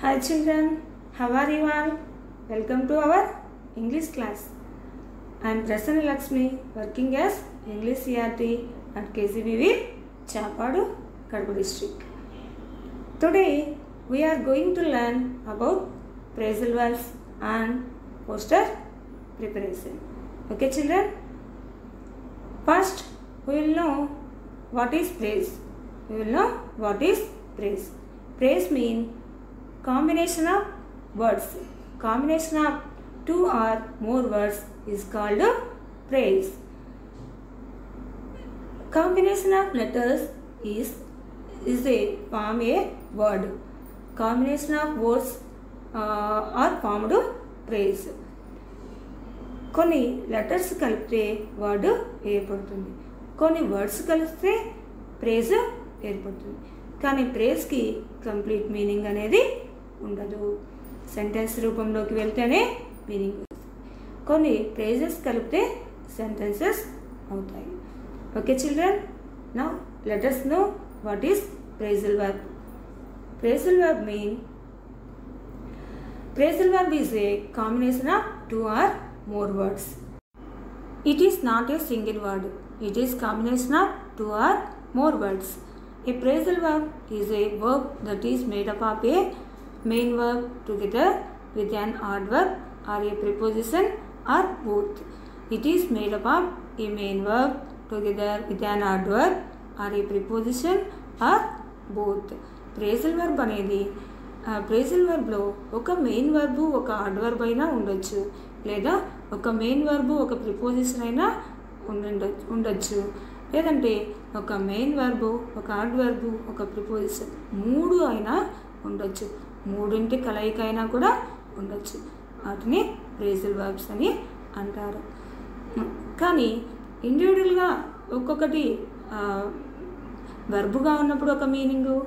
Hi children, how are you all? Welcome to our English class. I am Prasanna Lakshmi working as English CRT at KCBV Chapadu, Kadapa district. Today we are going to learn about phrasal verbs and poster preparation. Okay children? First we will know what is praise. We will know what is praise. Praise means combination of words. Combination of two or more words is called praise. Combination of letters is is a form a word. Combination of words uh, are formed praise. కొన్ని letters కలిపితే word ఏర్పడుతుంది కొన్ని words కలిస్తే praise ఏర్పడుతుంది కానీ ప్రేజ్కి complete meaning అనేది ఉండదు sentence రూపంలోకి వెళ్తేనే మీనింగ్ వస్తుంది కొన్ని ప్రేజెస్ కలిపితే సెంటెన్సెస్ అవుతాయి ఓకే చిల్డ్రన్ నా letters know what is phrasal verb phrasal verb mean phrasal verb is a combination of two or more words. It is not a single word. It is combination of two or more words. A phrasal verb is a verb that is made up of a main verb together with an adverb or a preposition or both. It is made up of a main verb together with an adverb or a preposition or both. Phrasal verb అనేది phrasal వర్బ్లో ఒక main verb ఒక adverb అయినా ఉండొచ్చు లేదా ఒక main verb ఒక preposition అయినా ఉండ ఉండొచ్చు లేదంటే ఒక మెయిన్ వర్బు ఒక ఆడ్ వర్బు ఒక ప్రిపోజిషన్ మూడు అయినా ఉండొచ్చు మూడింటి కలయిక అయినా కూడా ఉండొచ్చు. వాటిని ఫ్రేజల్ వర్బ్స్ అని అంటారు. కానీ ఇండివిజువల్గా ఒక్కొక్కటి వర్బుగా ఉన్నప్పుడు ఒక మీనింగు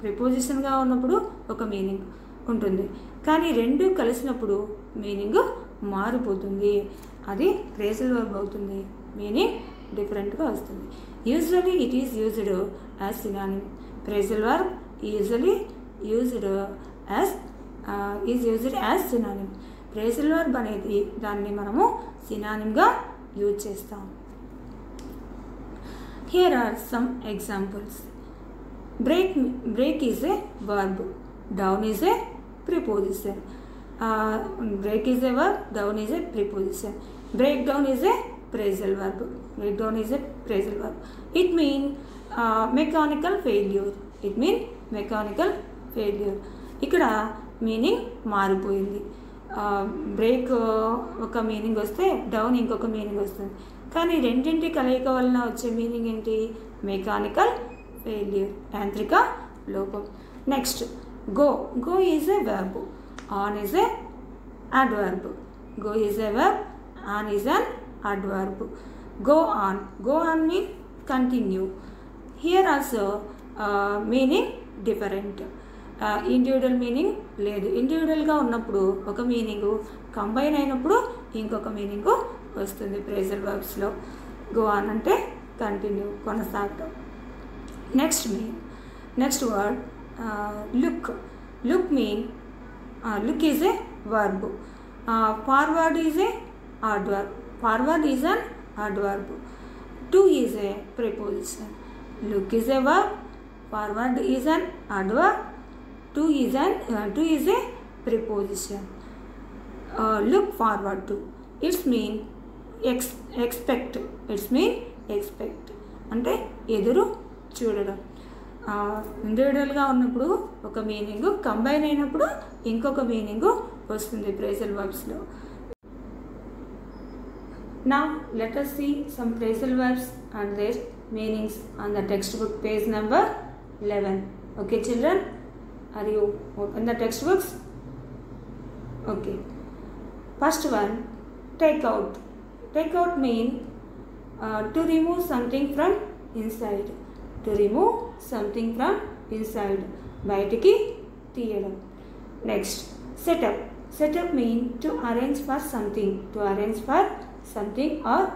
ప్రిపోజిషన్గా ఉన్నప్పుడు ఒక మీనింగ్ ఉంటుంది. కానీ రెండు కలిసినప్పుడు మీనింగ్ మారిపోతుంది. అది ప్రేజల్ వర్బ్ అవుతుంది. మీనింగ్ డిఫరెంట్గా వస్తుంది. Usually it is used as synonym. Phrasal verb usually used as is used as synonym phrasal verb అనేది దాన్ని మనము సినానిమ్గా యూజ్ చేస్తాం here are some examples break break is a verb down is a preposition uh, break is a verb down is a preposition breakdown is a phrasal verb breakdown is a phrasal verb it mean uh, mechanical failure it mean mechanical failure ఇక్కడ meaning మారిపోయింది. Break ఒక meaning వస్తే down ఇంకొక meaning వస్తుంది. కానీ రెండింటి కలయిక వలన వచ్చే మీనింగ్ ఏంటి? మెకానికల్ ఫెయిల్యూర్ యాంత్రిక లోపం. Next go go is a verb on is a adverb go is a verb on is an adverb go on go on mean continue here also meaning different individual meaning లేదు. ఇండివిజువల్గా ఉన్నప్పుడు ఒక meaning combine అయినప్పుడు ఇంకొక meaning వస్తుంది phrasal వర్బ్స్లో go on అంటే continue కొనసాగటం. Next mean next word look look mean look is a verb forward is a adverb forward is an adverb to is a preposition look is a verb forward is an adverb to is an uh, to is a preposition. Uh, look forward to. Ex expect it's mean expect అంటే ఎదురు చూడడం. ఇండివిజువల్గా ఉన్నప్పుడు ఒక meaning combine అయినప్పుడు ఇంకొక meaning వస్తుంది phrasal వర్బ్స్లో నా letter see some phrasal verbs and their meanings on the text book page number eleven okay children are you open the text books okay first one take out take out mean to remove something from inside to remove something from inside బయటికి తీయడం next setup setup mean to arrange for something to arrange for something or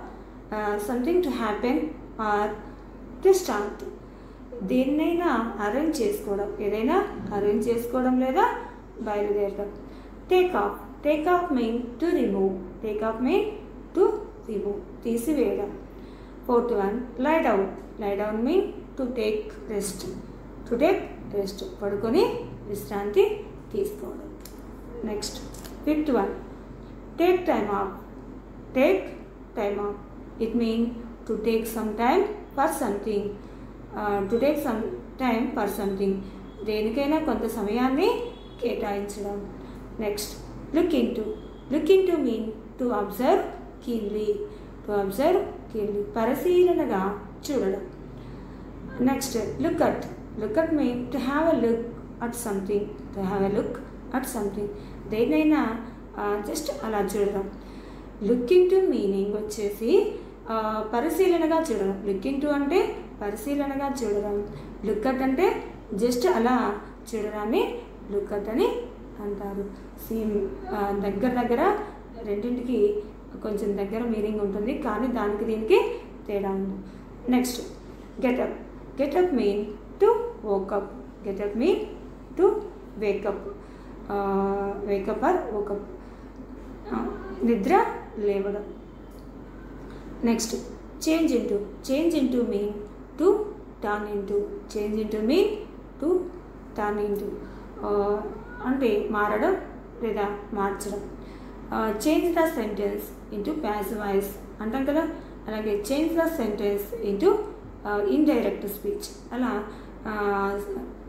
something to happen or to start దేన్నైనా arrange చేసుకోవడం ఏదైనా arrange చేసుకోవడం లేదా బయలుదేరడం. Take off take off mean to remove take off mean to remove తీసివేయడం. Fourth one lie down lie down mean to take rest to take rest పడుకొని విశ్రాంతి తీసుకోవడం. Next fifth one take time off take time off it mean to take some time for something to take some time for something దేనికైనా కొంత సమయాన్ని కేటాయించడం. Next look in to look in to mean to observe keenly to observe keenly పరిశీలనగా చూడడం. Next look at look at mean to have a look at something to have a look at something దేనైనా just అలా చూడడం. Looking to meaning వచ్చేసి పరిశీలనగా చూడడం. Looking to అంటే పరిశీలనగా చూడరాం లుక్కట్ అంటే జస్ట్ అలా చూడడాన్ని లుక్కట్ అని అంటారు. సేమ్ దగ్గర దగ్గర రెండింటికి కొంచెం దగ్గర మీనింగ్ ఉంటుంది కానీ దానికి దీనికి తేడా ఉంది. Next get up. Get up mean to woke up. Get up mean to wake up. Wake up or woke up. నిద్ర లేవడం. Next change into. Change into mean to turn into change into mean to turn into అంటే మారడం లేదా మార్చడం. Change the sentence into passive voice అంటాం కదా? అలాగే change the sentence into indirect speech అలా uh,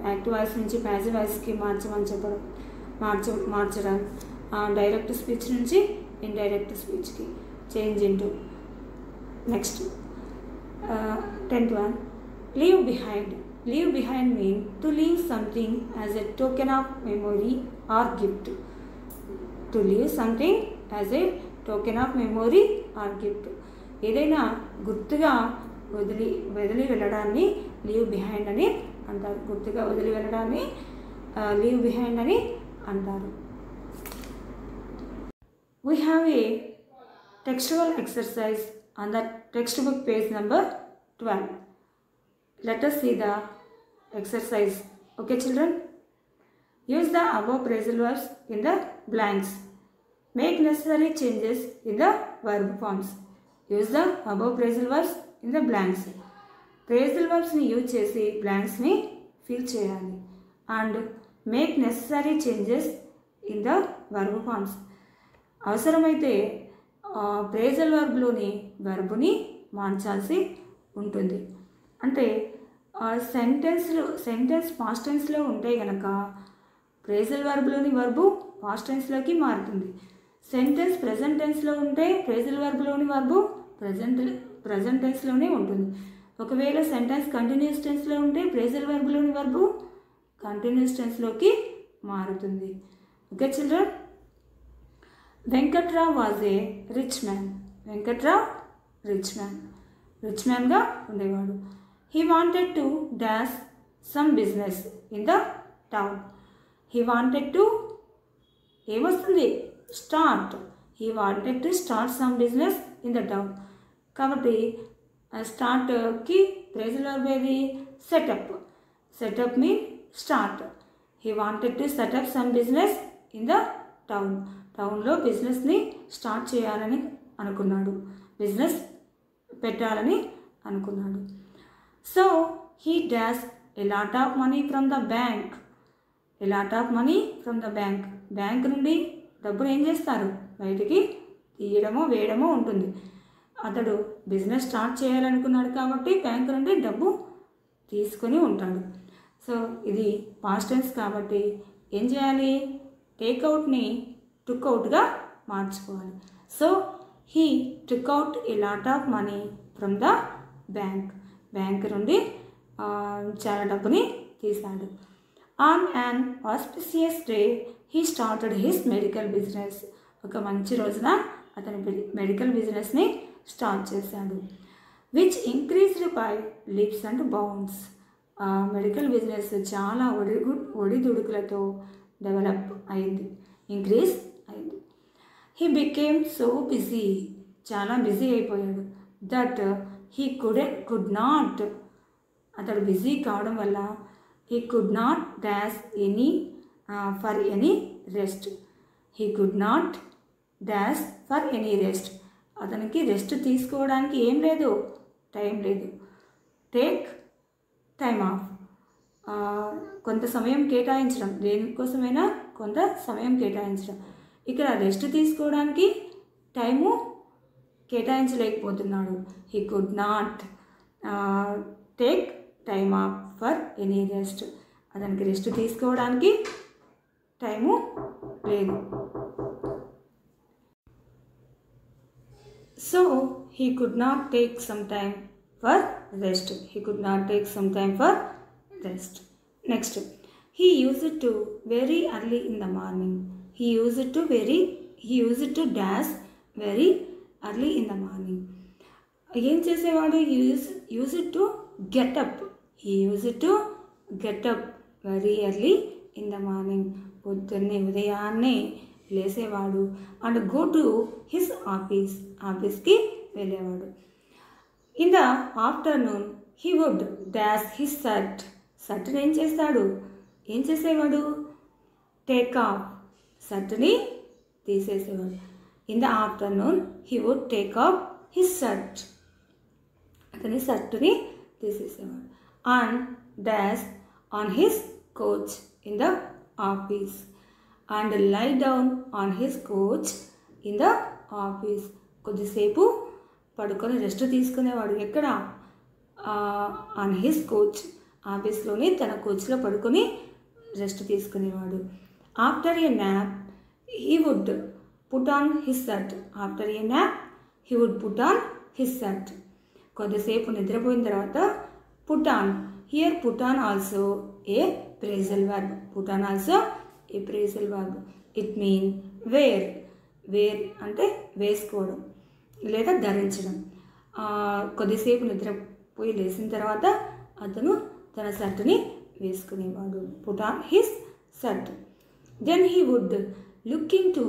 యాక్టివ్ వాయిస్ నుంచి ప్యాసివ్ వాయిస్కి మార్చమని చెప్పడం మార్చ మార్చడం uh, డైరెక్ట్ స్పీచ్ నుంచి indirect స్పీచ్కి change into next tenth one leave behind leave behind mean to leave something as a token of memory or gift to leave something as a token of memory or gift ఏదైనా గుర్తుగా వదిలి వదిలి వెళ్ళడాన్ని leave behind అని అంటారు. గుర్తుగా వదిలి వెళ్ళడాన్ని leave behind అని అంటారు. We have a a exercise exercise the textbook page number twelve letter C the exercise okay children use the above phrasal verbs in the blanks make necessary changes in the verb forms use the above phrasal verbs in the blanks ప్రెజర్వర్స్ని use చేసి బ్లాంక్స్ని fill చేయాలి. And make necessary changes in the verb forms అవసరమైతే phrasal వర్బ్లోని వర్బుని మార్చాల్సి ఉంటుంది. అంటే సెంటెన్స్లో సెంటెన్స్ పాస్ట్ టెన్స్లో ఉంటే కనుక ప్రేజల్ వర్బ్లోని వర్బు పాస్ట్ టెన్స్లోకి మారుతుంది. సెంటెన్స్ ప్రజెంట్ టెన్స్లో ఉంటే ప్రేజల్ వర్బ్లోని వర్బు ప్రజెంట్ ప్రజెంట్ టెన్స్లోనే ఉంటుంది. ఒకవేళ సెంటెన్స్ కంటిన్యూస్ టెన్స్లో ఉంటే ప్రేజల్ వర్బ్లోని వర్బు కంటిన్యూస్ టెన్స్లోకి మారుతుంది. Okay children Venkatrao was a rich man Venkatrao rich man rich మ్యాన్గా ఉండేవాడు. He wanted to dash some business in the town he wanted to ఏమొస్తుంది? Start he wanted to start some business in the town కాబట్టి స్టార్ట్కి phrasal verb ఏది set up set up mean start he wanted to set up some business in the town టౌన్లో బిజినెస్ని start చేయాలని అనుకున్నాడు. Business పెట్టాలని అనుకున్నాడు. So he draws a lot of money from the bank. A lot of money from the bank. Bank నుండి డబ్బులు ఏం చేస్తారు? బయటికి తీయడమో వేయడమో ఉంటుంది. అతడు బిజినెస్ స్టార్ట్ చేయాలనుకున్నాడు కాబట్టి బ్యాంక్ నుండి డబ్బు తీసుకొని ఉంటాడు. సో ఇది పాస్ట్ టెన్స్ కాబట్టి ఏం చేయాలి? టేక్అవుట్ని టుక్ అవుట్గా మార్చుకోవాలి. So he took out a lot of money from the bank bank నుండి చాలా డబ్బుని తీశాడు. On an auspicious day he started his medical business ఒక మంచి రోజున అతని మెడికల్ బిజినెస్ని స్టార్ట్ చేశాడు. Which increased by leaps and bounds medical business చాలా ఒడిగు ఒడిదుడుకులతో డెవలప్ అయింది. Increase he became so busy చాలా బిజీ అయిపోయాడు. That he could could not అతడు బిజీ కావడం వల్ల he could not dash any for any rest he could not dash for any rest అతనికి రెస్ట్ తీసుకోవడానికి ఏం లేదు. టైం లేదు. టేక్ టైమ్ ఆఫ్ కొంత సమయం కేటాయించడం. దేనికోసమైనా కొంత సమయం కేటాయించడం. ఇక్కడ రెస్ట్ తీసుకోవడానికి time కేటాయించలేకపోతున్నాడు. He could not take time off for any rest అతనికి రెస్ట్ తీసుకోవడానికి టైము లేదు. So he could not take some time for rest he could not take some time for rest next he use to very early in the morning he use it to very he use it to dash very early in the morning ఏం చేసేవాడు? Use use it to get up he use it to get up very early in the morning పొద్దున్నే ఉదయాన్నే లేసేవాడు. And go to his office office వెళ్ళేవాడు. In the afternoon he would dash his shirt షర్ట్ని ఏం చేస్తాడు? ఏం చేసేవాడు? Take off షర్ట్ని తీసేసేవాడు. In the afternoon he would take off his shirt అతని షర్ట్ని తీసేసేవాడు. And dash on his couch in the office and lie down on his couch in the office కొద్దిసేపు పడుకొని రెస్ట్ తీసుకునేవాడు. ఎక్కడ? ఆన్ హిస్ కోచ్ ఆఫీస్లోని తన కోచ్లో పడుకొని రెస్ట్ తీసుకునేవాడు. After a nap he would put on his shirt after a nap he would put on his shirt కొద్దిసేపు నిద్రపోయిన తర్వాత put on here put on also a phrasal verb put on also a phrasal verb it mean wear wear అంటే వేసుకోవడం లేదా ధరించడం. కొద్దిసేపు నిద్రపోయి లేచిన తర్వాత అతను తన షర్ట్ని వేసుకునేవాడు. Put on his shirt then he would looking to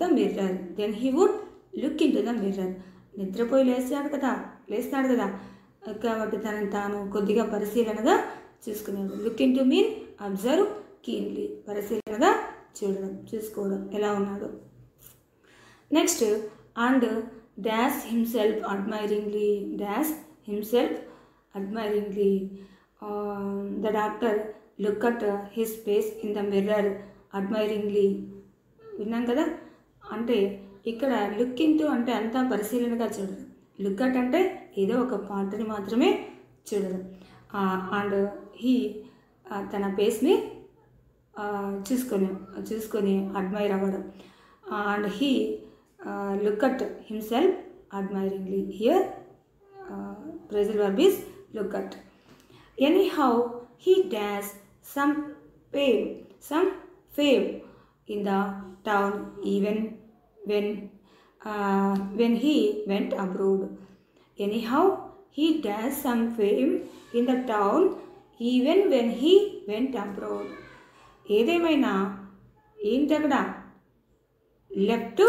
the mirror then he would look in to the mirror నిద్రపోయి లేచాడు కదా లేస్తాడు కదా. కాబట్టి తనని తాను కొద్దిగా పరిశీలనగా చూసుకునేవాడు look in to mean observe keenly పరిశీలనగా చూడడం చూసుకోవడం ఎలా ఉన్నాడు. Next and dash himself admiringly dash himself admiringly the doctor look at his face in the mirror admiringly విన్నాం కదా? అంటే ఇక్కడ లుక్ ఇంటూ అంటే అంతా పరిశీలనగా చూడడం లుక్ అట్ అంటే ఏదో ఒక పార్ట్ని మాత్రమే చూడడం అండ్ హీ తన పేస్ని చూసుకొని చూసుకొని అడ్మైర్ అవ్వడం. And he look at himself admiringly. Here phrasal verb is look at. Any how he dash some pay some fame in the town even when uh, when he went abroad. Anyhow, he does some fame in the town even when he went abroad. ఏదేమైనా ఏంటక్కడ left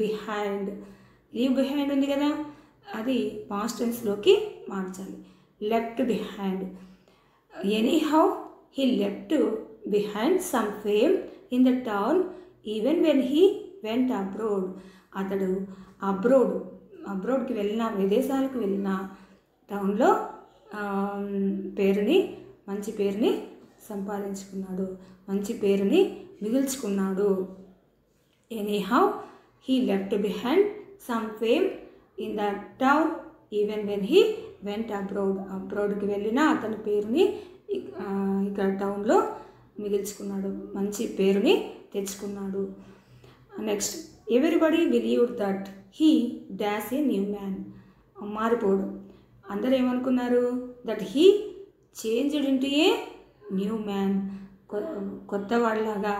behind leave behind ఉంది కదా అది past టెన్స్లోకి మార్చాలి left behind any how he left behind some fame in the town even when he went abroad అతడు abroad అబ్రోడ్కి వెళ్ళిన విదేశాలకు వెళ్ళిన టౌన్లో పేరుని మంచి పేరుని సంపాదించుకున్నాడు. మంచి పేరుని మిగుల్చుకున్నాడు. Any how he left behind some fame in the town even when he went abroad అబ్రోడ్కి వెళ్ళిన అతని పేరుని ఇక్కడ టౌన్లో మిగిల్చుకున్నాడు మంచి పేరుని తెచ్చుకున్నాడు next everybody believed that he dash a new man మారిపోడు. అందరూ ఏమనుకున్నారు? That he changed into a new man కొత్త వాళ్ళలాగా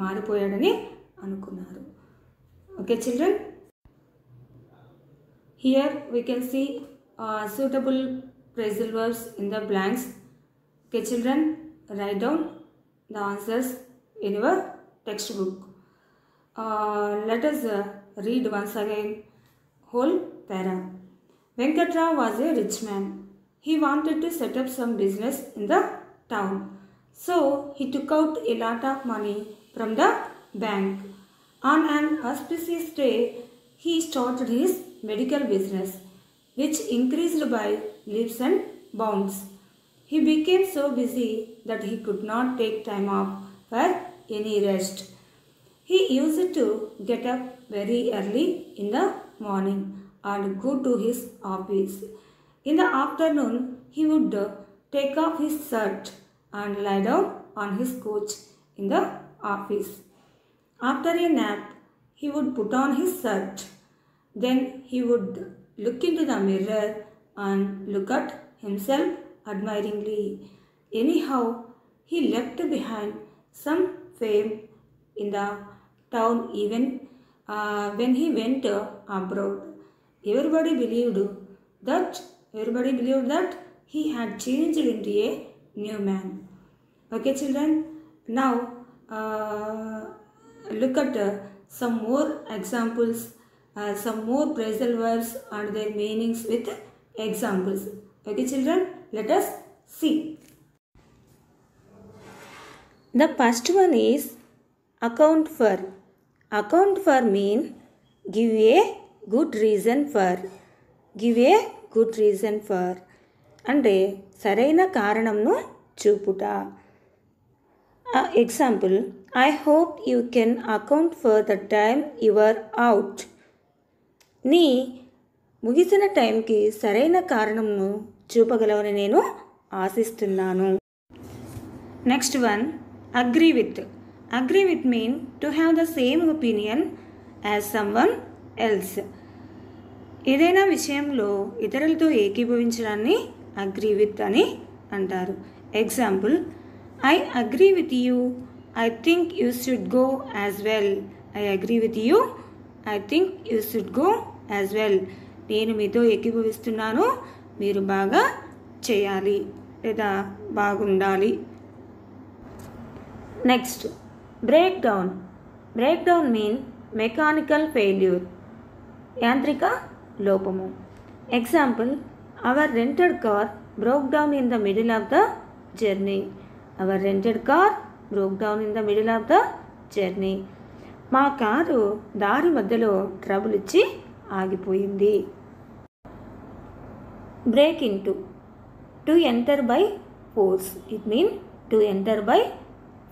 మారిపోయాడని అనుకున్నారు. Okay children? Here we can see suitable phrasal verbs in the blanks okay children write down the answers in your textbook. Uh, let us uh, read once again whole para. Venkatrao was a rich man. He wanted to set up some business in the town. So he took out a lot of money from the bank. On an auspicious day, he started his medical business, which increased by leaps and bounds. He became so busy that he could not take time off for any rest. He used to get up very early in the morning and go to his office. In the afternoon, he would take off his shirt and lie down on his couch in the office. After a nap, he would put on his shirt. Then he would look into the mirror and look at himself admiringly. Anyhow, he left behind some fame in the town even uh, when he went uh, abroad. Everybody believed that everybody believed that he had changed into a new man. Okay, children. Now uh, look at uh, some more examples, uh, some more phrasal verbs and their meanings with examples. Okay, children. Let us see. The first one is account for. Account for mean give a good reason for. Give a good reason for. అంటే సరైన కారణంను చూపుట example I hope you can account for the time your out నీ ముగిసిన టైంకి సరైన కారణంను చూపగలవని నేను ఆశిస్తున్నాను. Next one agree with agree with mean to have the same opinion as someone else ఏదైనా విషయంలో ఇతరులతో ఏకీభవించడాన్ని అగ్రీ విత్ అని అంటారు. Example I agree with you I think you should go as well I agree with you I think you should go as well నేను మీతో ఏకీభవిస్తున్నాను. మీరు బాగా చేయాలి లేదా బాగుండాలి. Next break down break down mean mechanical failure యాంత్రిక లోపము. Example our rented car broke down in the middle of the journey our rented car broke down in the middle of the journey మా car దారి మధ్యలో trouble ఇచ్చి ఆగిపోయింది. Break in to to enter by force it mean to enter by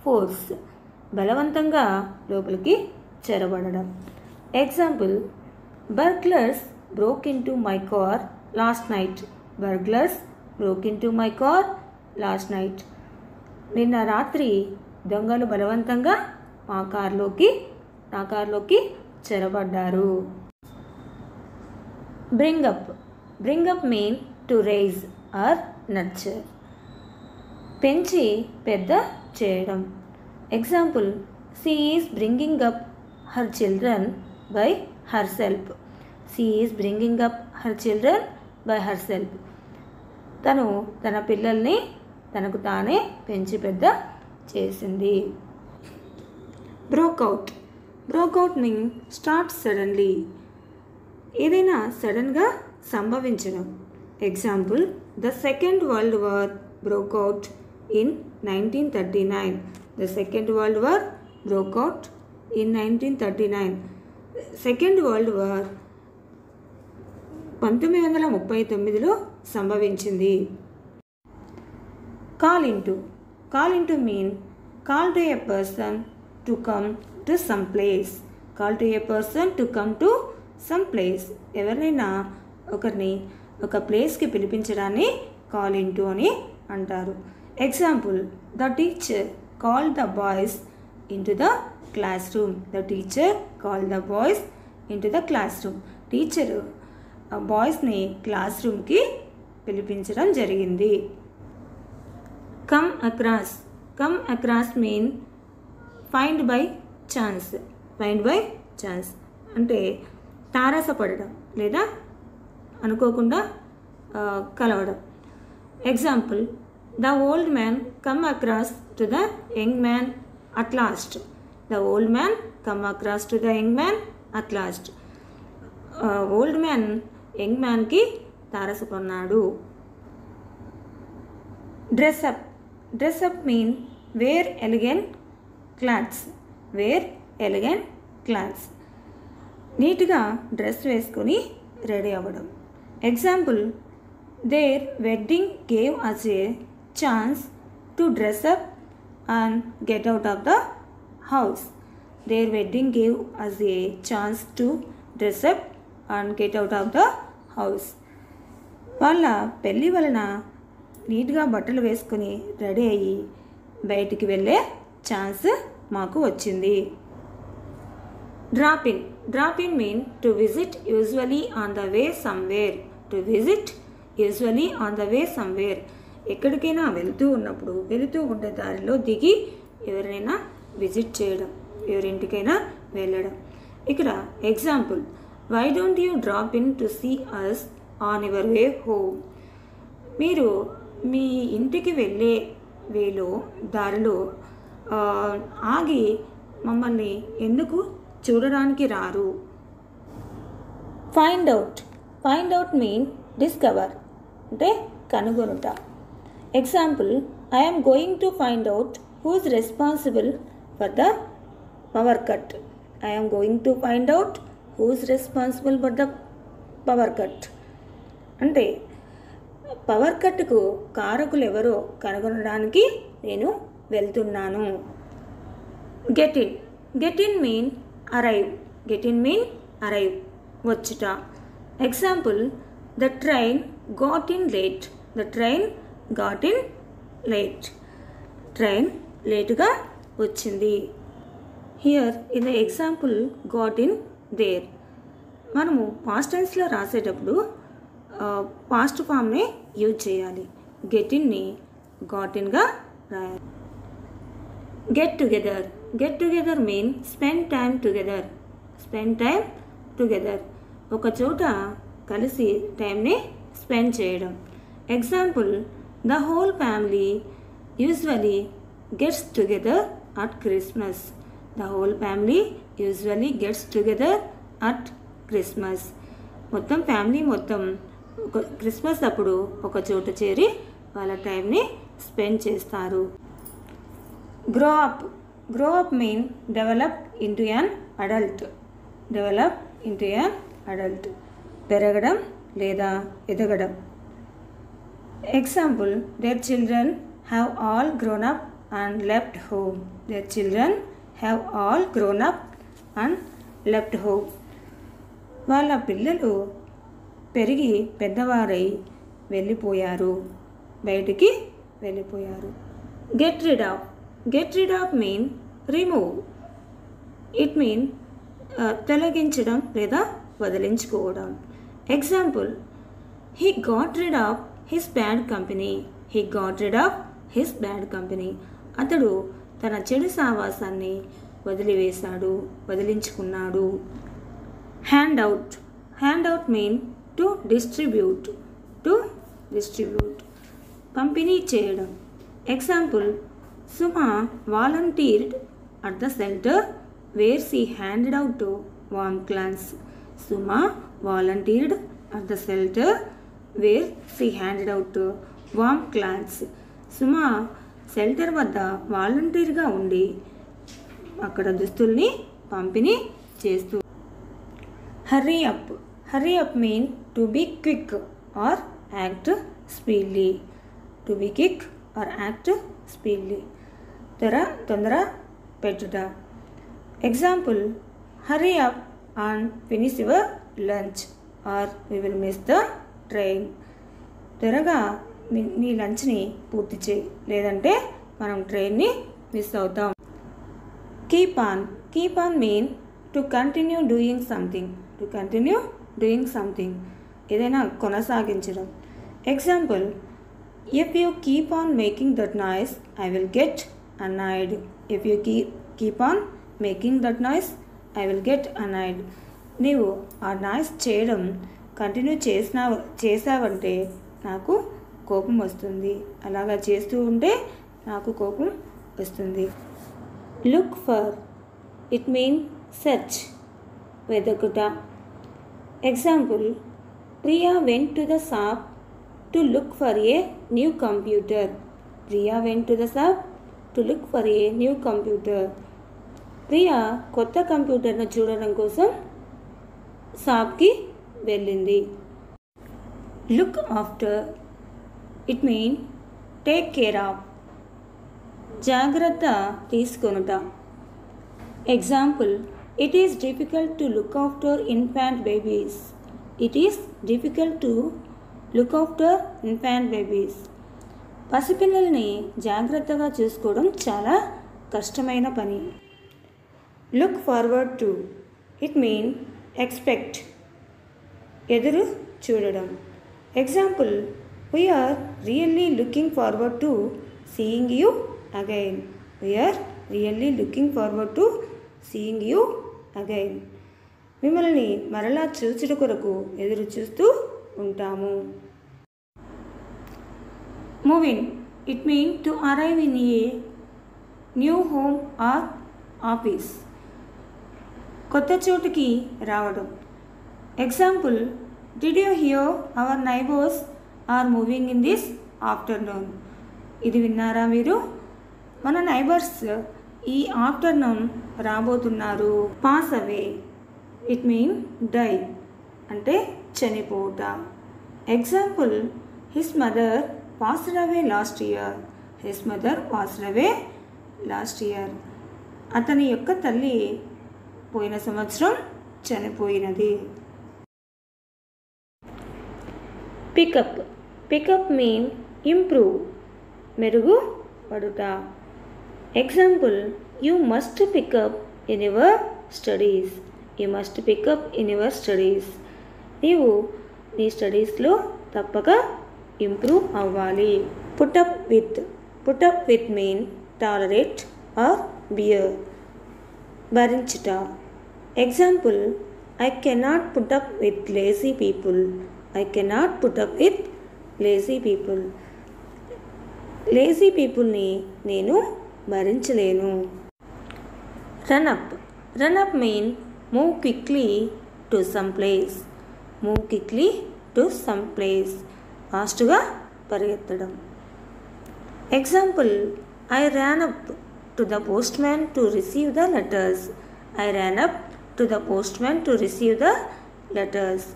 force బలవంతంగా లోపలికి చెరబడడం. Example burglars broke in to my car last night burglars broke in to my car last night నిన్న రాత్రి దొంగలు బలవంతంగా మా కార్లోకి నా కార్లోకి చెరబడ్డారు. Bring up bring up mean to raise or nurture పెంచి పెద్ద చేయడం. Example she is bringing up her children by herself she is bringing up her children by herself తను తన పిల్లల్ని తనకు తానే పెంచి పెద్ద చేసింది. Broke out broke out mean start suddenly ఏదైనా సడన్గా సంభవించడం. Example the second world war broke out in nineteen thirty nine the second world war broke out in nineteen thirty nine second world war పంతొమ్మిది వందల ముప్పై తొమ్మిదిలో సంభవించింది. Call into call into mean call to a person to come to some place call to a person to come to some place ఎవరినైనా ఒకరిని ఒక ప్లేస్కి పిలిపించడాన్ని కాల్ ఇంటూ అని అంటారు. Example the teacher call the boys into the class room the teacher call the boys into the class room teacher బాయ్స్ని class రూమ్కి పిలిపించడం జరిగింది. Come across come across mean find by chance find by chance అంటే తారసపడడం లేదా అనుకోకుండా కలవడం. Example the old man come across to the young man at last the old man come across to the young man at last old man young మ్యాన్కి తారసుకున్నాడు dress up dress up mean wear elegant clothes wear elegant clothes నీట్గా dress వేసుకొని ready అవ్వడం. Example their wedding gave us a chance to dress up and get out of the house their wedding gave us a chance to dress up and get out of the house వాళ్ళ పెళ్ళి వలన నీట్గా బట్టలు వేసుకుని ready అయ్యి బయటికి వెళ్ళే chance మాకు వచ్చింది. Drop in drop in mean to visit usually on the way somewhere to visit usually on the way somewhere ఎక్కడికైనా వెళుతూ ఉన్నప్పుడు వెళుతూ ఉండే దారిలో దిగి ఎవరినైనా విజిట్ చేయడం ఎవరింటికైనా వెళ్ళడం. ఇక్కడ example why don't you drop in to see us on your way home మీరు మీ ఇంటికి వెళ్ళే వేలో దారిలో ఆగి మమ్మల్ని ఎందుకు చూడడానికి రారు? Find out find out mean discover అంటే కనుగొనుట. Example I'm going to find out who's responsible for the power cut I'm going to find out who's responsible for the power cut అంటే పవర్ కట్కు కారకులు ఎవరో కనుగొనడానికి నేను వెళ్తున్నాను. Get in get in mean arrive get in mean arrive వచ్చుట. Example the train got in late the train got in late train లేటుగా వచ్చింది. Here in the example got in there మనము పాస్ట్ టెన్స్లో రాసేటప్పుడు పాస్ట్ ఫామ్నే use చేయాలి. Get ఇన్ని got ఇన్గా రాయాలి. Get together get together mean spend time together spend time together ఒక చోట కలిసి టైంని స్పెండ్ చేయడం. Example the whole family usually gets together at Christmas the whole family usually gets together at Christmas మొత్తం family మొత్తం ఒక క్రిస్మస్ అప్పుడు ఒక చోట చేరి వాళ్ళ టైంని స్పెండ్ చేస్తారు. Grow up grow up mean develop into an adult develop into an adult. పెరగడం లేదా ఎదగడం. Example their children have all grown up and left home their children have all grown up and left home వాళ్ళ పిల్లలు పెరిగి పెద్దవారై వెళ్ళిపోయారు. బయటికి వెళ్ళిపోయారు. Get rid of get rid of mean remove it mean తొలగించడం లేదా వదిలించుకోవడం. Example he got rid of his bad company he got rid of his bad company అతడు తన చెడు సావాసాన్ని వదిలివేశాడు వదిలించుకున్నాడు. Hand out hand out mean to distribute to distribute పంపిణీ చేయడం. Example Suma volunteered at the centre where she handed out warm clothes Suma volunteered at the shelter where she handed out warm clothes Suma shelter వద్ద వాలంటీర్గా ఉండి అక్కడ దుస్తుల్ని పంపిణీ చేస్తూ hurry up. Hurry up mean to be quick or act speedily. To be quick or act speedily. త్వర తొందర పెట్టుట. Example hurry up and finish your lunch or we will miss the train త్వరగా మీ నీ లంచ్ని పూర్తి చేయి. లేదంటే మనం ట్రైన్ని మిస్ అవుతాం. Keep on keep on mean to continue doing something to continue doing something ఏదైనా కొనసాగించడం. Example if you keep on making that noise I will get annoyed if you keep keep on making that noise I will get annoyed నీవు ఆ noise చేయడం continue చేసినా చేసావంటే నాకు కోపం వస్తుంది. అలాగా చేస్తూ ఉంటే నాకు కోపం వస్తుంది. Look for it mean search వెదకుట example Priya went to the shop to look for a new computer Priya went to the shop to look for a new computer Priya కొత్త కంప్యూటర్ను చూడడం కోసం షాప్కి వెళ్ళింది. Look after. It mean take care of. జాగ్రత్త తీసుకొనుట. Example it is difficult to look after infant babies. It is difficult to look after infant babies. పసిపిల్లల్ని జాగ్రత్తగా చూసుకోవడం చాలా కష్టమైన పని. Look forward to it mean expect ఎదురు చూడడం. Example we're really looking forward to seeing you again we're really looking forward to seeing you again మిమ్మల్ని మరలా చూచుట కొరకు ఎదురు చూస్తూ ఉంటాము. Moving it mean to arrive in a new home or office కొత్త చోటుకి రావడం. Example did you hear our neighbours are moving in this afternoon ఇది విన్నారా మీరు? మన నైబర్స్ ఈ ఆఫ్టర్నూన్ రాబోతున్నారు. Pass away it mean die అంటే చనిపోట example his mother passed away last year his mother passed away last year అతని యొక్క తల్లి పోయిన సంవత్సరం చనిపోయినది. Pick up pick up mean improve మెరుగు పడుట. Example you must pick up in your studies you must pick up in your studies నీవు నీ స్టడీస్లో తప్పక ఇంప్రూవ్ అవ్వాలి. Put up with put up with mean tolerate or bear భరించుట. Example I cannot put up with lazy people I cannot put up with lazy people lazy పీపుల్ని నేను భరించలేను. Run up run up mean move quickly to some place move quickly to some place ఫాస్ట్గా పరిగెత్తడం. Example I ran up to the postman to receive the letters I ran up to the postman to receive the letters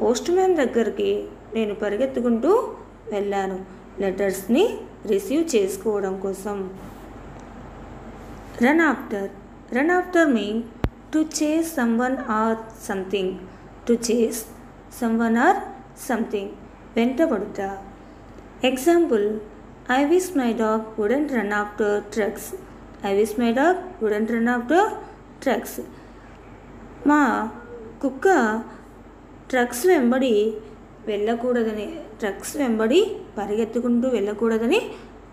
postman దగ్గరికి నేను పరిగెత్తుకుంటూ వెళ్ళాను. లెటర్స్ని receive చేసుకోవడం కోసం. Run after run after mean to chase someone or something to chase someone or something వెంటబడుట. Example I wish my dog wouldn't run after trucks I wish my dog wouldn't run after trucks మా కుక్క trucks వెంబడి వెళ్ళకూడదని trucks వెంబడి పరిగెత్తుకుంటూ వెళ్ళకూడదని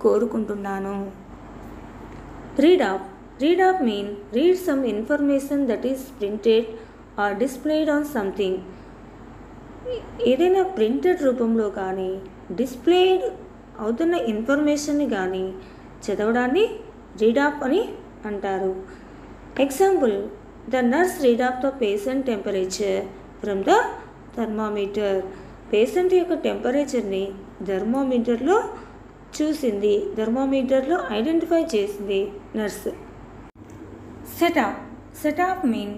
కోరుకుంటున్నాను. Read off. Read off mean read some information that is printed or displayed on something ఏదైనా printed రూపంలో కానీ డిస్ప్లేడ్ అవుతున్న ఇన్ఫర్మేషన్ని కానీ చదవడాన్ని రీడ్ ఆఫ్ అని అంటారు. Example the nurse read off the patient temperature from the thermometer patient యొక్క టెంపరేచర్ని థర్మామీటర్లో చూసింది. థర్మామీటర్లో ఐడెంటిఫై చేసింది nurse set up set up mean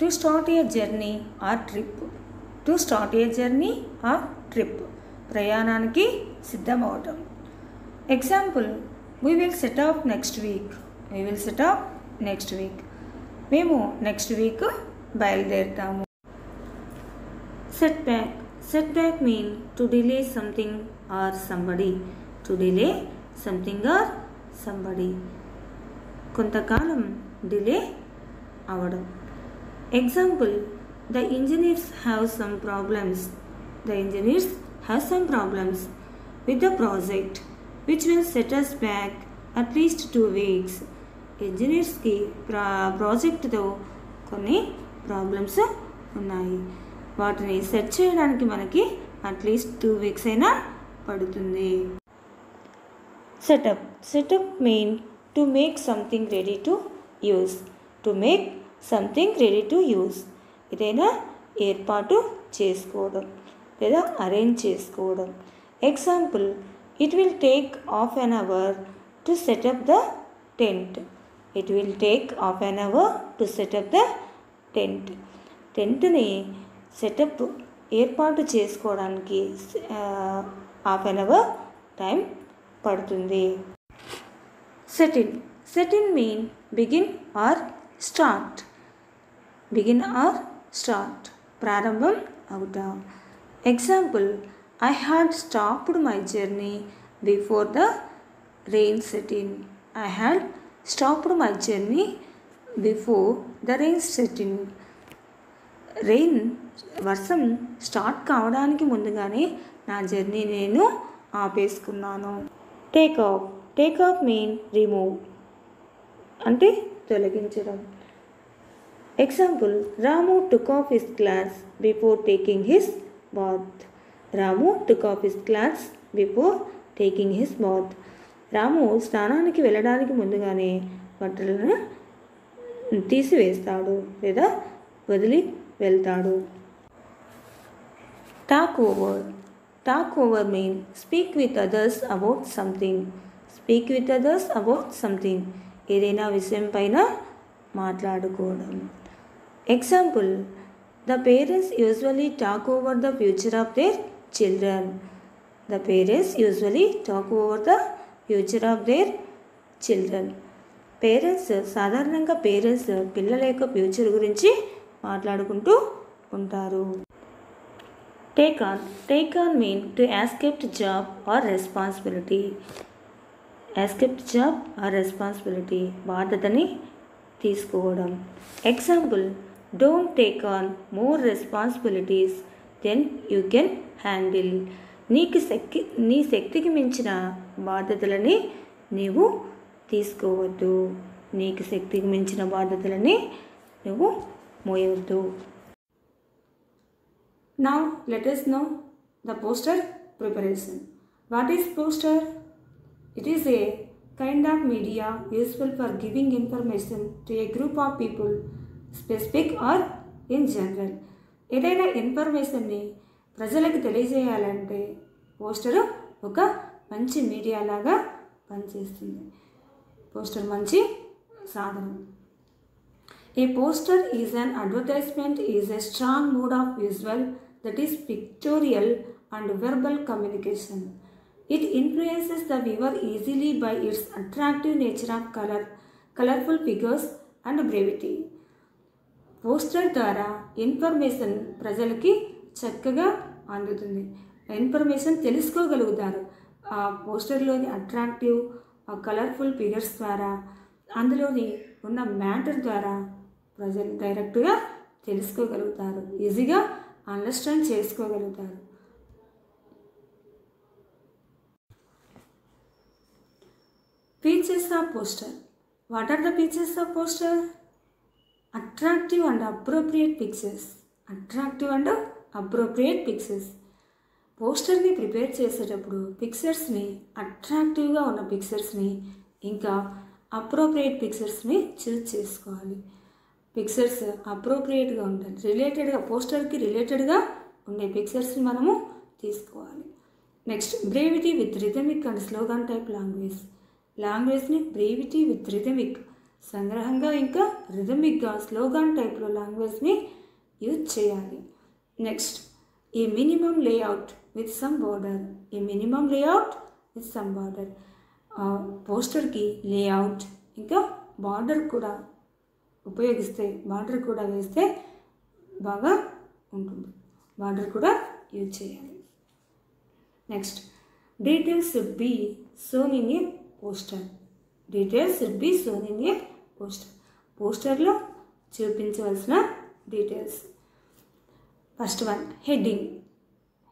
to start a journey or trip to start a journey or trip ప్రయాణానికి సిద్ధమవటం. Example we will set off next week we will set off next week మేము next week బయలుదేరుతాము. Set back set back mean to delay something or somebody to delay something or somebody కొంతకాలం delay అవడం. Example the engineers have some problems the engineers have some problems with the project which will set us back at least two weeks ఇంజనీర్స్కి ప్రా ప్రాజెక్టుతో కొన్ని problems ఉన్నాయి. వాటిని set చేయడానికి మనకి అట్లీస్ట్ టూ వీక్స్ అయినా పడుతుంది. Set up set up mean to make something ready to use to make something ready to use ఏదైనా ఏర్పాటు చేసుకోవడం లేదా అరేంజ్ చేసుకోవడం. Example it will take half an hour to set up the tent it will take half an hour to set up the tent టెంట్ని set up ఏర్పాటు చేసుకోవడానికి half an hour time పడుతుంది. Set in set in mean begin or start begin or start ప్రారంభం అవుట example I had stopped my journey before the rain set in I had stopped my journey before the rain setting. Rain వర్షం start కావడానికి ముందుగానే నా journey నేను ఆపేసుకున్నాను. Take off. Take off mean remove. అంటే తొలగించడం. Example Ramu took off his clothes before taking his bath. Ramu took off his clothes before taking his bath. Ramu స్నానానికి వెళ్ళడానికి ముందుగానే బట్టలను తీసివేస్తాడు లేదా వదిలి వెళ్తాడు. Talk over talk over mean speak with others about something speak with others about something ఏదైనా విషయం పైన మాట్లాడుకోవడం. Example the parents usually talk over the future of their children the parents usually talk over the future of their children parents సాధారణంగా parents పిల్లల యొక్క future గురించి మాట్లాడుకుంటూ ఉంటారు. Take on take on mean to accept job or responsibility accept job or responsibility బాధ్యతని తీసుకోవడం. Example don't take on more responsibilities than you can handle నీకు శక్తి నీ శక్తికి మించిన బాధ్యతలని నీవు తీసుకోవద్దు. నీకు శక్తికి మించిన బాధ్యతలని నువ్వు మోయవద్దు. Now let us know the poster preparation what is poster it is a kind of media useful for giving information to a group of people specific or in general ఏదైనా ఇన్ఫర్మేషన్ని ప్రజలకు తెలియజేయాలంటే పోస్టరు ఒక మంచి మీడియా లాగా పనిచేస్తుంది. Poster మంచి సాధనం. A poster is an advertisement is a strong mood of visual that is pictorial and verbal communication it influences the viewer easily by its attractive nature of colour colourful figures and brevity poster ద్వారా information ప్రజలకి చక్కగా అందుతుంది. Information తెలుసుకోగలుగుతారు. ఆ పోస్టర్లోని attractive colourful figures ద్వారా అందులోని ఉన్న మ్యాటర్ ద్వారా ప్రజలు డైరెక్ట్గా తెలుసుకోగలుగుతారు. ఈజీగా అండర్స్టాండ్ చేసుకోగలుగుతారు. Features of poster. What are the features of poster? Attractive and appropriate pictures. Attractive and appropriate pictures పోస్టర్ని prepare చేసేటప్పుడు పిక్చర్స్ని అట్రాక్టివ్గా ఉన్న పిక్చర్స్ని ఇంకా అప్రోప్రియేట్ పిక్చర్స్ని చూస్ చేసుకోవాలి. పిక్చర్స్ అప్రోప్రియేట్గా ఉంటాయి. రిలేటెడ్గా పోస్టర్కి రిలేటెడ్గా ఉండే పిక్చర్స్ని మనము తీసుకోవాలి. Next brevity with rhythmic and slogan type language. లాంగ్వేజ్ని brevity with rhythmic సంగ్రహంగా ఇంకా రిథమిక్గా స్లోగాన్ టైప్లో లాంగ్వేజ్ని యూజ్ చేయాలి. Next a minimum layout with some border a minimum layout with some border పోస్టర్కి layout ఇంకా బార్డర్ కూడా ఉపయోగిస్తే బార్డర్ కూడా వేస్తే బాగా ఉంటుంది. బార్డర్ కూడా యూజ్ చేయాలి. Next details be shown in a poster details be shown in a poster పోస్టర్లో చూపించవలసిన details first one heading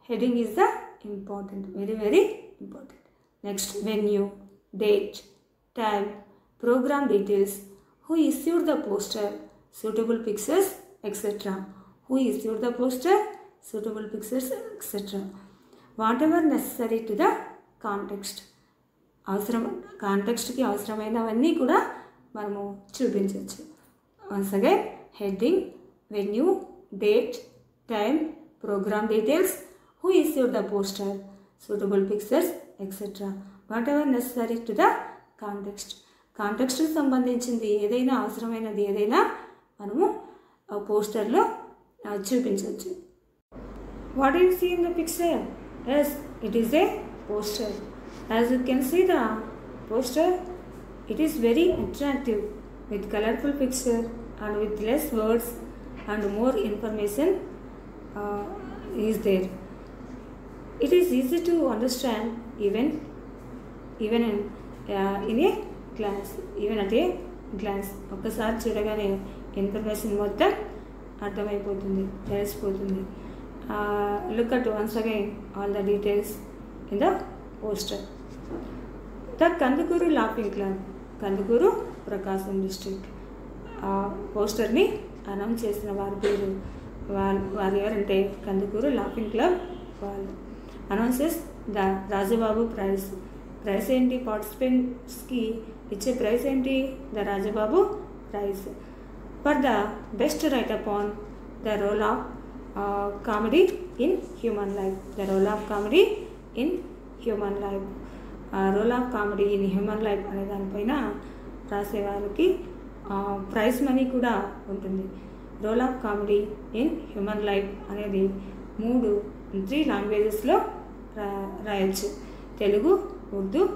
heading is the important very very important next venue date time programme details who issued the poster suitable pictures etcetera who issued the poster suitable pictures etcetera whatever necessary to the context అవసరం కాంటెక్స్ట్కి అవసరమైనవన్నీ కూడా మనము చూపించవచ్చు once again heading venue date time programme details program is who the poster suitable pictures pictures, etc. Ever necessary to the context కాంటెక్స్ట్కి సంబంధించింది ఏదైనా అవసరమైనది ఏదైనా మనము పోస్టర్లో చూపించవచ్చు what you see in the picture as it is a poster as you can see the poster it is very attractive with colourful picture and with less words and more information uh, is there. It is easy to understand even even in, uh, in a glance, even at a glance. ఒక్కసారి చూడగానే ఇన్ఫర్మేషన్ మొత్తం అర్థమైపోతుంది తెలిసిపోతుంది look at once again all the details in the poster the Kandukur laughing club Kandukur Prakasam district పోస్టర్ని announce చేసిన వారి పేరు వాళ్ళు వారు ఎవరంటే కందుకూరు లాఫింగ్ క్లబ్ వాళ్ళు. Announces the Rajababu prize. Prize ఏంటి? పార్టిసిపెంట్స్కి ఇచ్చే ప్రైజ్ ఏంటి? The Rajababu prize. For the best write upon the role of comedy in human life the role of comedy in human life role of comedy in human life అనే దానిపైన రాసే వారికి prize money కూడా ఉంటుంది. Role of comedy in human life అనేది మూడు three లాంగ్వేజెస్లో రా రాయొచ్చు. తెలుగు ఉర్దూ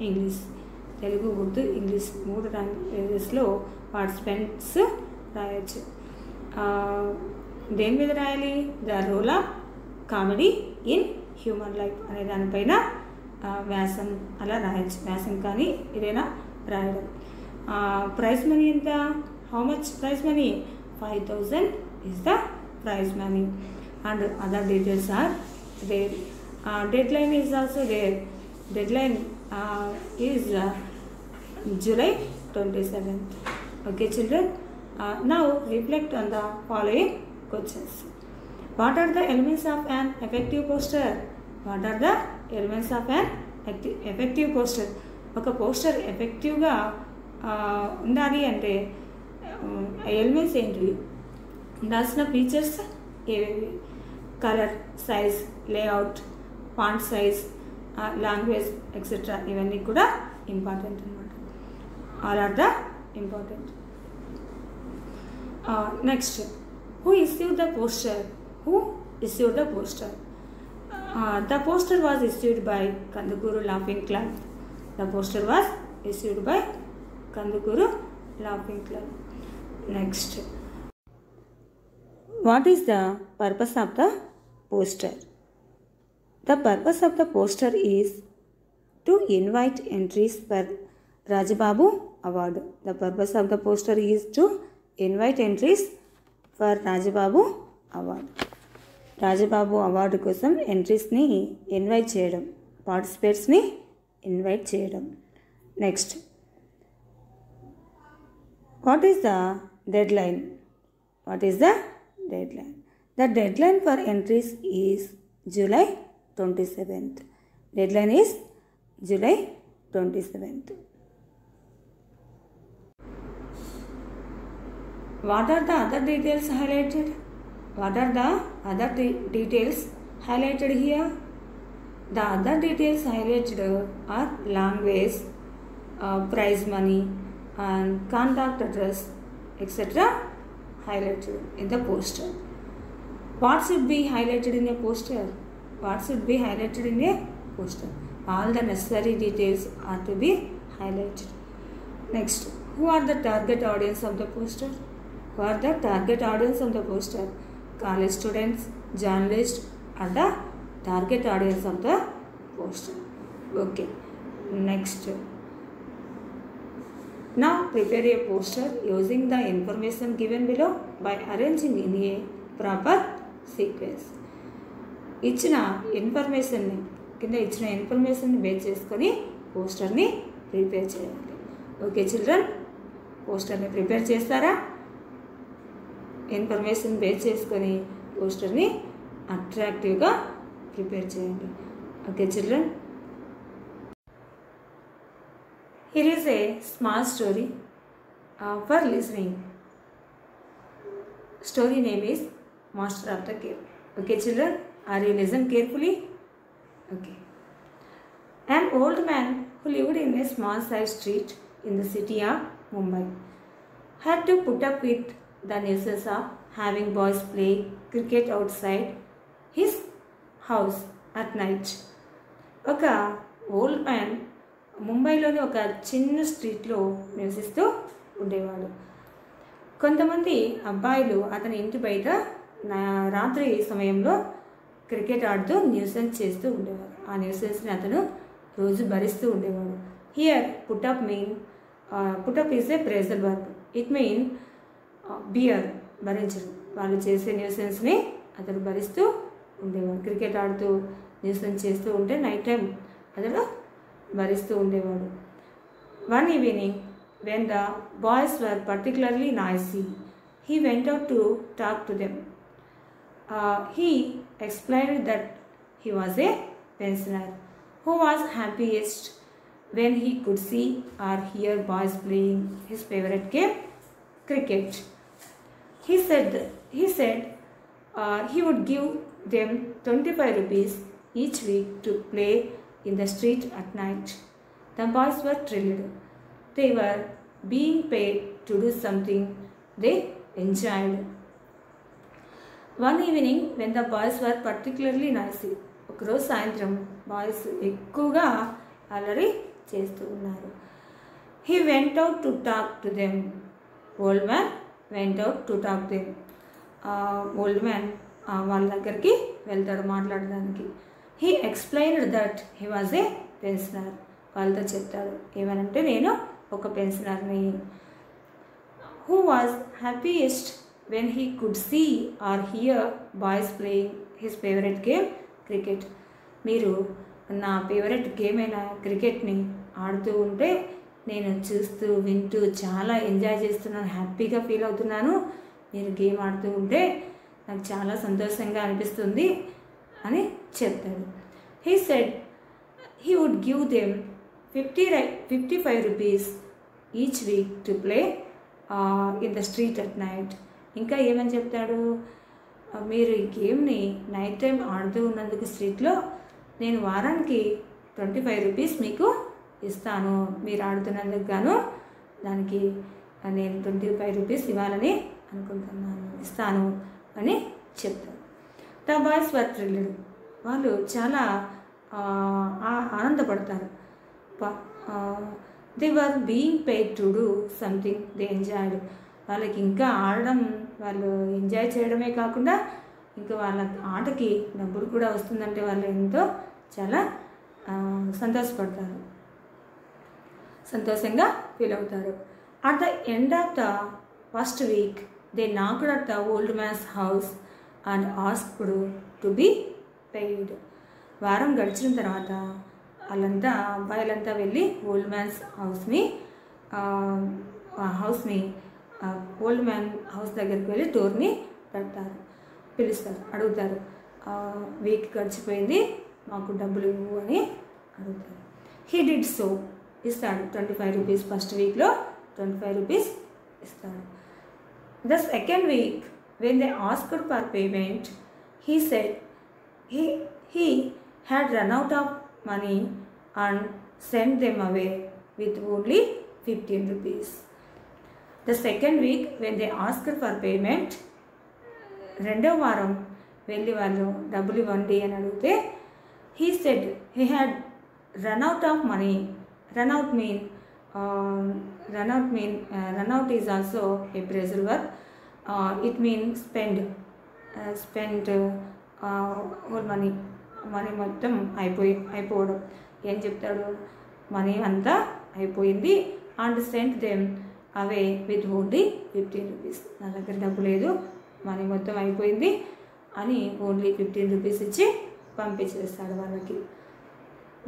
ఇంగ్లీష్. తెలుగు ఉర్దూ ఇంగ్లీష్ మూడు లాంగ్వేజెస్లో పార్టిసిపెంట్స్ రాయొచ్చు. దేని మీద రాయాలి? The role of comedy in human life అనే దానిపైన వ్యాసం అలా రాయొచ్చు. వ్యాసం కానీ ఏదైనా రాయడం. ప్రైజ్ మనీ ఎంత? How much prize money? Five thousand is the prize money and other details are there deadline is also there deadline is July twenty seventh okay children now reflect on the following questions. What are the elements of an effective poster? What are the elements of an effective poster ఒక poster ఎఫెక్టివ్గా uh, ఉండాలి అంటే elements ఏంటివి ఉండాల్సిన features ఏవేవి colour size layout font size language etcetera ఇవన్నీ కూడా important అనమాట all are the important next who issued the poster who issued the poster uh, the poster was issued by kandukuru laughing club the poster was issued by kandukuru laughing next what is the purpose of the poster the purpose of the poster is to invite entries for Rajababu award the purpose of the poster is to invite entries for Rajababu award Rajababu award కోసం ఎంట్రీస్ని invite చేయడం పార్టిసిపేట్స్ని invite చేయడం. Next what is the deadline. What is the deadline? The deadline for entries is July 27th. Deadline is July 27th. What are the other details highlighted? What are the other de details highlighted here? The other details highlighted are language, uh, prize money and contact address etc highlighted in the poster. What should be highlighted in a poster? What should be highlighted in a poster? All the necessary details are to be highlighted. Next who are the target audience of the poster? Who are the target audience of the poster? College students journalists are the target audience of the poster. Okay next now prepare a poster using the information given below by arranging in a proper sequence. ఇచ్చిన ఇన్ఫర్మేషన్ని కింద ఇచ్చిన ఇన్ఫర్మేషన్ని base చేసుకొని పోస్టర్ని prepare చేయండి. Okay children పోస్టర్ని prepare చేస్తారా? ఇన్ఫర్మేషన్ బేస్ చేసుకొని పోస్టర్ని అట్రాక్టివ్గా ప్రిపేర్ చేయండి. Okay children Here is a small story uh, for listening. Story name is Master of the Cave. Okay, children, are you listening carefully? Okay. An old man who lived in a small side street in the city of Mumbai had to put up with the nuisance of having boys play cricket outside his house at night. Okay, old man ముంబైలోని ఒక చిన్న స్ట్రీట్లో నివసిస్తూ ఉండేవాడు. కొంతమంది అబ్బాయిలు అతని ఇంటి బయట నా- రాత్రి సమయంలో క్రికెట్ ఆడుతూ న్యూసెన్స్ చేస్తూ ఉండేవారు. ఆ న్యూసెన్స్ని అతను రోజు భరిస్తూ ఉండేవాడు. Here put up mean put up is a pressure work. It mean bear భరించడం వాళ్ళు చేసే న్యూసెన్స్ని అతను భరిస్తూ ఉండేవాడు. క్రికెట్ ఆడుతూ న్యూసెన్స్ చేస్తూ ఉంటే నైట్ టైం అతను భరిస్తూ ఉండేవాడు one evening when the boys were particularly noisy he went out to talk to them he explained that he was a pensioner who was happiest when he could see or hear boys playing his favorite game, cricket. He said he said uh, he would give them 25 rupees each week to play in the street at night. The boys were thrilled. They were being paid to do something they enjoyed. One evening when the boys were particularly noisy, ఒకరోజు సాయంత్రం boys ఎక్కువగా అలరి చేస్తూ ఉన్నారు he went out to talk to them old man went out to talk them old man వాళ్ళ దగ్గరికి వెళ్తాడు మాట్లాడడానికి he explained that he was a pensioner వాళ్ళతో చెప్తాడు ఏమనంటే నేను ఒక పెన్షనర్ని who was happiest when he could see or hear boys playing his favourite game cricket మీరు నా ఫేవరెట్ గేమ్ అయిన క్రికెట్ని ఆడుతూ ఉంటే నేను చూస్తూ వింటూ చాలా ఎంజాయ్ చేస్తున్నాను హ్యాపీగా ఫీల్ అవుతున్నాను. మీరు గేమ్ ఆడుతూ ఉంటే నాకు చాలా సంతోషంగా అనిపిస్తుంది. అని చెప్తాడు he said he would give them 50 ri- 55 rupees each week to play uh, in the street at night ఇంకా ఏమని చెప్తాడు? Uh, మీరు ఈ గేమ్ని నైట్ టైం ఆడుతూ ఉన్నందుకు స్ట్రీట్లో నేను వారానికి ట్వంటీ ఫైవ్ రూపీస్ మీకు ఇస్తాను. మీరు ఆడుతున్నందుకు గాను దానికి నేను ట్వంటీ ఫైవ్ రూపీస్ ఇవ్వాలని అనుకుంటున్నాను ఇస్తాను అని చెప్తాను ద బాయ్స్ వర్ థ్రిల్డ్ వాళ్ళు చాలా ఆనందపడతారు. They were being paid to do something they enjoyed వాళ్ళకి ఇంకా ఆడడం వాళ్ళు ఎంజాయ్ చేయడమే కాకుండా ఇంకా వాళ్ళ ఆటకి డబ్బులు కూడా వస్తుందంటే వాళ్ళు ఎంతో చాలా సంతోషపడతారు. సంతోషంగా ఫీల్ అవుతారు. At the end of the first week they knocked at the old man's house and asked to be paid వారం గడిచిన తర్వాత వాళ్ళంతా అబ్బాయిలంతా వెళ్ళి ఓల్డ్ మ్యాన్స్ హౌస్ని హౌస్ని ఓల్డ్ మ్యాన్ హౌస్ దగ్గరికి వెళ్ళి డోర్ని పెడతారు పిలుస్తారు అడుగుతారు. వీక్ గడిచిపోయింది మాకు డబ్బులు ఇవ్వు అని అడుగుతారు. హీ డిడ్ సో ఇస్తాడు. ట్వంటీ ఫైవ్ రూపీస్ ఫస్ట్ వీక్లో ట్వంటీ ఫైవ్ రూపీస్ ఇస్తాడు. The second week when they asked for payment he said he he had run out of money and sent them away with only 15 rupees the second week when they asked for payment రెండో వారం వెళ్ళి వాళ్ళు డబ్బులు ఇవ్వండి అని అడిగితే he said he had run out of money run out mean run out mean run out is also a phrasal verb It mean spend spend whole money money మొత్తం అయిపోయి అయిపోవడం. ఏం చెప్తాడు? మనీ అంతా అయిపోయింది. And sent them away with only fifteen rupees నా దగ్గర డబ్బు లేదు. మనీ మొత్తం అయిపోయింది అని ఓన్లీ ఫిఫ్టీన్ రూపీస్ ఇచ్చి పంపించేస్తాడు వాళ్ళకి.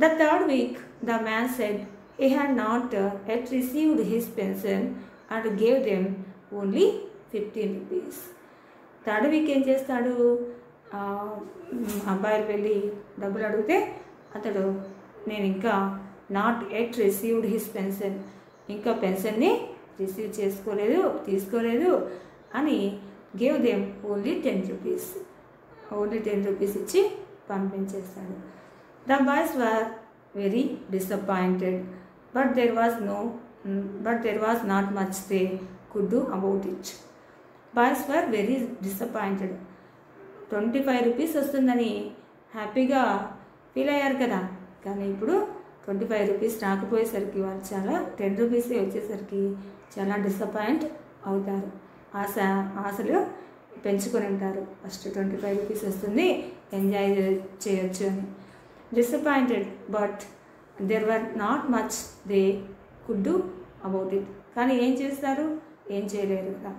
The third week the man said he had not uh, received his pension and gave them only fifteen rupees. Third week ఏం చేస్తాడు? అబ్బాయిలు వెళ్ళి డబ్బులు అడిగితే అతడు నేను ఇంకా not yet received his pension. ఇంకా పెన్షన్ని రిసీవ్ చేసుకోలేదు తీసుకోలేదు అని gave them only ten rupees. Only ten rupees ఇచ్చి పంపించేస్తాడు. The boys were very disappointed. But there was no but there was not much they could do about it. Boys were very disappointed twenty five rupees వస్తుందని హ్యాపీగా feel అయ్యారు కదా. కానీ ఇప్పుడు twenty five rupees రాకపోయేసరికి వాళ్ళు చాలా టెన్ రూపీసే వచ్చేసరికి చాలా డిసప్పాయింట్ అవుతారు. ఆశ ఆశలు పెంచుకొని ఉంటారు. ఫస్ట్ ట్వంటీ ఫైవ్ రూపీస్ వస్తుంది ఎంజాయ్ చేయొచ్చు అని. Disappointed but there were not much they could do about it కానీ ఏం చేస్తారు? ఏం చేయలేరు కదా.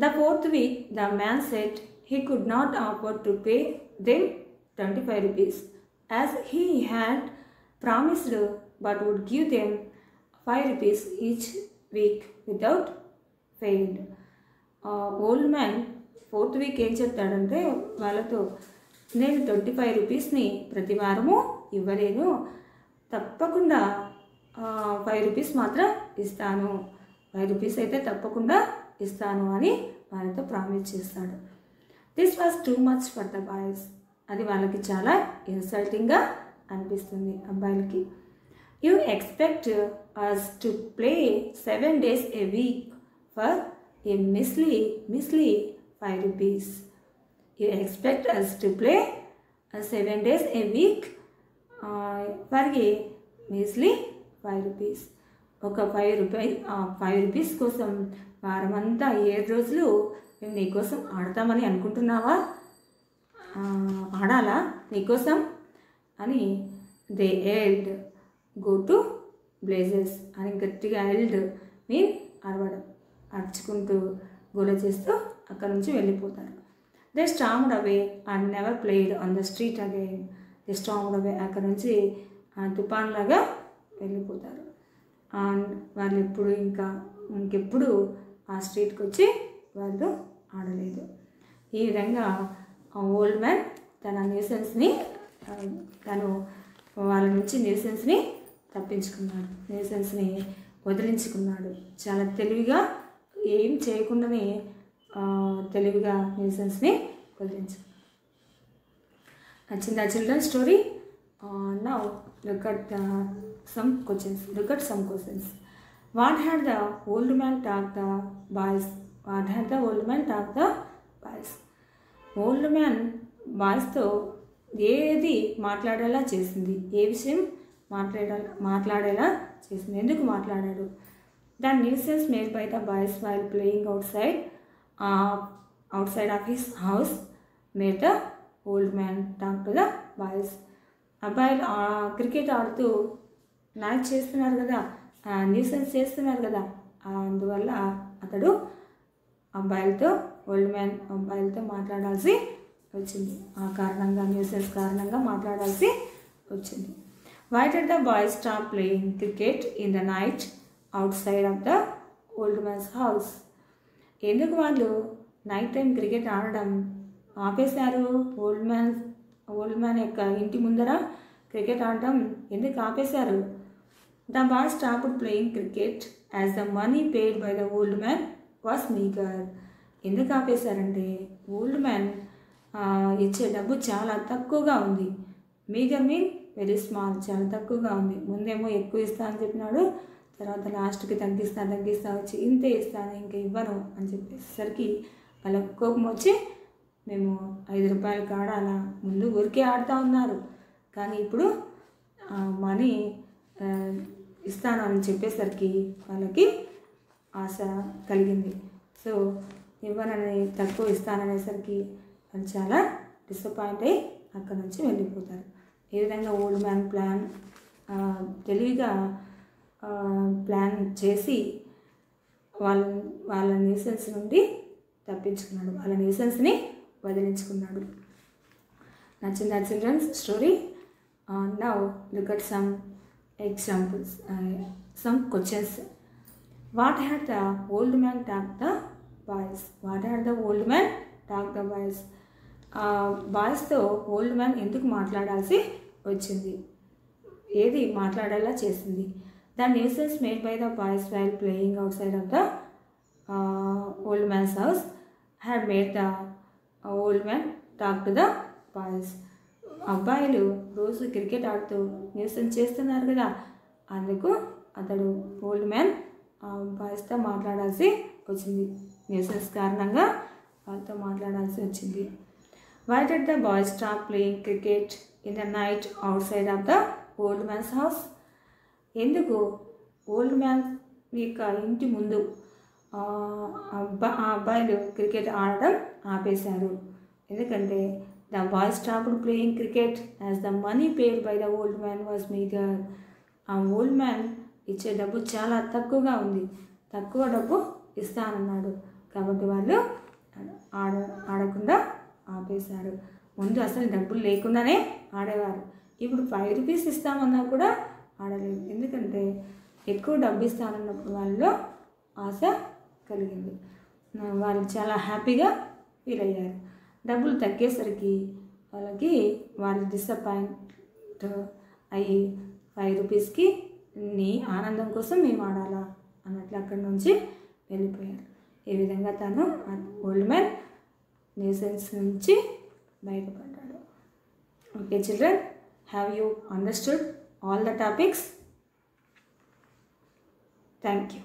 The fourth week, the man said he could not afford to pay them 25 rupees as he had promised but would give them 5 rupees each week without fail. Old man fourth week ఏం చెప్తాడంటే వాళ్ళతో నేను twenty five రూపీస్ని ప్రతి వారము ఇవ్వలేను తప్పకుండా five rupees మాత్రం ఇస్తాను ఫైవ్ రూపీస్ అయితే తప్పకుండా ఇస్తాను అని వాళ్ళతో ప్రామిస్ చేస్తాడు. This was too much for the boys అది వాళ్ళకి చాలా ఇన్సల్టింగ్గా అనిపిస్తుంది అబ్బాయిలకి. You expect us to play seven days a week for a measly measly five rupees you expect us to play seven days a week for a measly five rupees ఒక five రూపాయి five rupees కోసం వారమంతా ఏడు రోజులు మేము నీకోసం ఆడతామని అనుకుంటున్నావా? ఆడాలా? నీకోసం అని they yelled go to blazes అని గట్టిగా ఎల్డ్ మీన్ అరవడం అరుచుకుంటూ గోల చేస్తూ అక్కడ నుంచి వెళ్ళిపోతారు. They stamped away and never played on the street again they stamped away అక్కడ నుంచి ఆ, తుఫాన్లాగా వెళ్ళిపోతారు. అండ్ వాళ్ళు ఎప్పుడు ఇంకా ఇంకెప్పుడు ఆ స్ట్రీట్కి వచ్చి వాళ్ళు ఆడలేదు. ఈ విధంగా ఓల్డ్ మ్యాన్ తన న్యూసెన్స్ని తను వాళ్ళ నుంచి న్యూసెన్స్ని తప్పించుకున్నాడు. న్యూసెన్స్ని వదిలించుకున్నాడు. చాలా తెలివిగా ఏం చేయకుండానే తెలివిగా న్యూసెన్స్ని వదిలించుకున్నాడు నచ్చిందా children story? Now look at some questions look at some questions what had the old man talk the boys what had the old man talk the boys old man బాయ్స్తో ఏది మాట్లాడేలా చేసింది? ఏ విషయం మాట్లాడాల మాట్లాడేలా చేసింది? ఎందుకు మాట్లాడాడు? The nuisance made by the boys while playing outside outside of his house made the old man talk to the boys అబ్బాయిలు cricket ఆడుతూ మ్యాచ్ చేస్తున్నారు కదా న్యూసెన్స్ చేస్తున్నారు కదా. అందువల్ల అతడు అబ్బాయిలతో ఓల్డ్ మ్యాన్ అబ్బాయిలతో మాట్లాడాల్సి వచ్చింది. ఆ కారణంగా న్యూసెన్స్ కారణంగా మాట్లాడాల్సి వచ్చింది. Why did the boys stop playing cricket in the night outside of the old man's house ఎందుకు వాళ్ళు నైట్ టైం క్రికెట్ ఆడడం ఆపేశారు? ఓల్డ్ మ్యాన్ ఓల్డ్ మ్యాన్ యొక్క ఇంటి ముందర క్రికెట్ ఆడడం ఎందుకు ఆపేశారు? The boy stopped playing cricket as the money paid by the old man was meagre ఎందుకు ఆపేశారంటే ఓల్డ్ మ్యాన్ ఇచ్చే డబ్బు చాలా తక్కువగా ఉంది. మీగర్ మీన్ వెరీ స్మాల్ చాలా తక్కువగా ఉంది. ముందేమో ఎక్కువ ఇస్తా అని చెప్పినాడు. తర్వాత లాస్ట్కి తగ్గిస్తా తగ్గిస్తా వచ్చి ఇంతే ఇస్తాను ఇంకా ఇవ్వను అని చెప్పేసరికి వాళ్ళకి కోపం వచ్చి మేము ఐదు రూపాయలకి ఆడాలా ముందు ఊరికే ఆడుతూ ఉన్నారు. కానీ ఇప్పుడు మనీ ఇస్తాను అని చెప్పేసరికి వాళ్ళకి ఆశ కలిగింది. సో ఇవ్వనని తక్కువ ఇస్తాననేసరికి వాళ్ళు చాలా డిసప్పాయింట్ అయ్యి అక్కడ నుంచి వెళ్ళిపోతారు. ఈ విధంగా ఓల్డ్ మ్యాన్ ప్లాన్ తెలివిగా ప్లాన్ చేసి వాళ్ళ వాళ్ళ న్యూసెన్స్ నుండి తప్పించుకున్నాడు. వాళ్ళ న్యూసెన్స్ని వదిలించుకున్నాడు. నచ్చిందా children's story now look at some examples some questions what had the old man talk the boys what had the old man talk the boys బాయ్స్తో old man ఎందుకు మాట్లాడాల్సి వచ్చింది? ఏది మాట్లాడేలా చేసింది? The nuisance made by the boys while playing outside of the old man's house had made the old man talk to the boys అబ్బాయిలు రోజు cricket ఆడుతూ నిరసన చేస్తున్నారు కదా. అందుకు అతడు ఓల్డ్ మ్యాన్ ఆ బాయ్స్తో మాట్లాడాల్సి వచ్చింది. నిరసన కారణంగా వాళ్ళతో మాట్లాడాల్సి వచ్చింది. Why did the boys stop playing cricket in the night outside of the old man's house ఎందుకు? ఓల్డ్ మ్యాన్ యొక్క ఇంటి ముందు అబ్బా ఆ అబ్బాయిలు క్రికెట్ ఆడడం ఆపేశారు. ఎందుకంటే the boy stopped playing cricket as the money paid by the old man was meagre ఆ ఓల్డ్ మ్యాన్ ఇచ్చే డబ్బు చాలా తక్కువగా ఉంది. తక్కువ డబ్బు ఇస్తానన్నాడు. కాబట్టి వాళ్ళు ఆడ ఆడకుండా ఆపేశారు. ముందు అసలు డబ్బులు లేకుండానే ఆడేవారు. ఇప్పుడు ఫైవ్ రూపీస్ ఇస్తామన్నా కూడా ఆడలేదు ఎందుకంటే ఎక్కువ డబ్బు ఇస్తానన్నప్పుడు వాళ్ళలో ఆశ కలిగింది. వాళ్ళు చాలా హ్యాపీగా ఫీల్ అయ్యారు. డబ్బులు తగ్గేసరికి వాళ్ళకి వాళ్ళు డిసప్పాయింట్ అయ్యి ఫైవ్ రూపీస్కి నీ ఆనందం కోసం మేము ఆడాలా అన్నట్లు అక్కడి నుంచి వెళ్ళిపోయారు ఈ విధంగా తను ఓల్డ్ మ్యాన్ న్యూసెన్స్ నుంచి బయటపడ్డాడు. Okay children have you understood all the topics? Thank you